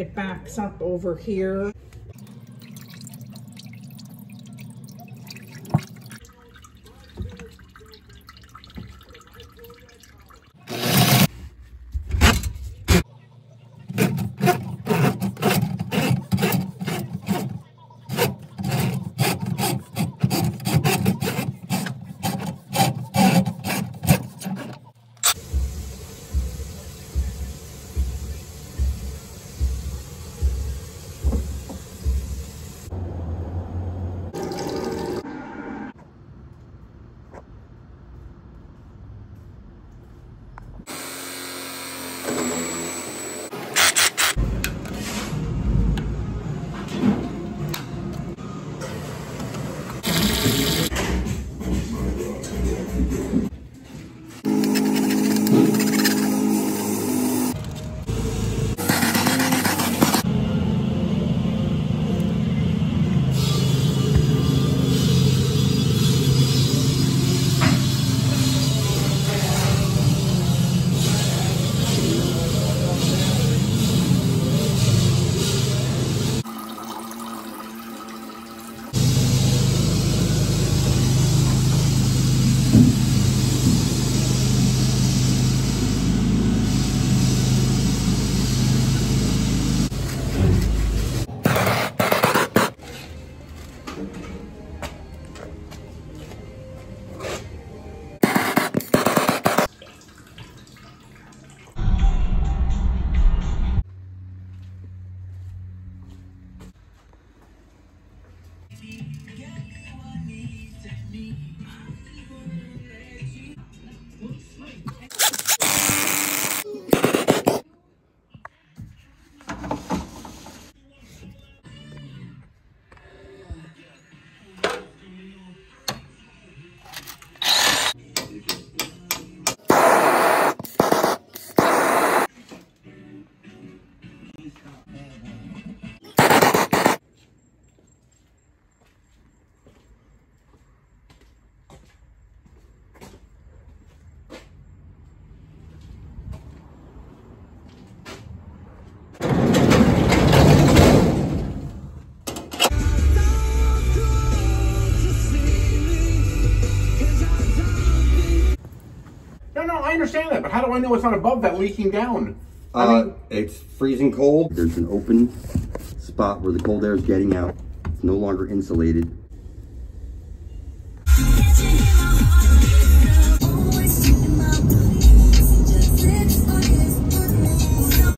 it backs up over here. No, understand that, but how do I know it's not above that leaking down? I Uh, mean, it's freezing cold. There's an open spot where the cold air is getting out. It's no longer insulated.